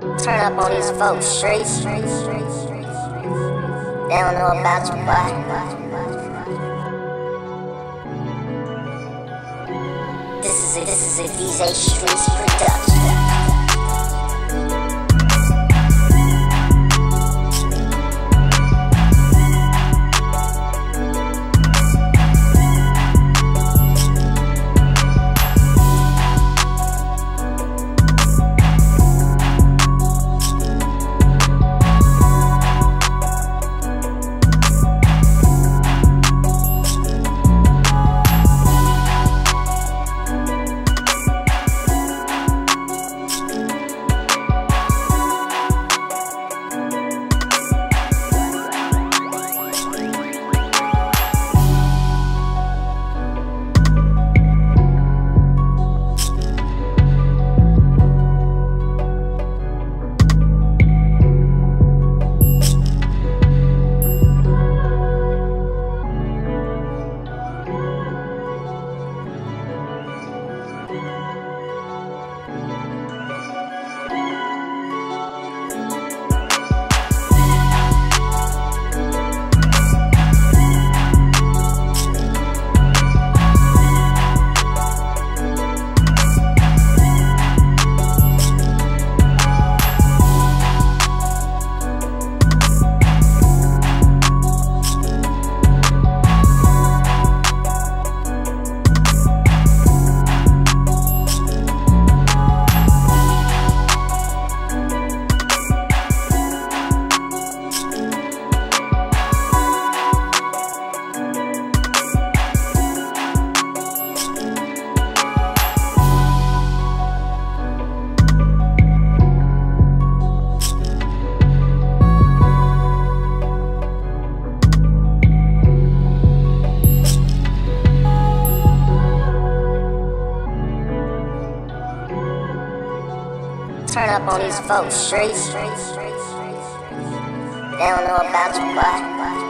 Turn up on these folks' streets. They don't know about you, boy. This is a, this is a DJ Streets production. Turn up on these folks' streets. They don't know about you, boy.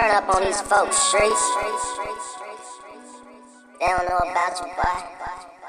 Turn up on these folks' streets. They don't know about you, boy.